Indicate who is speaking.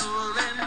Speaker 1: sure and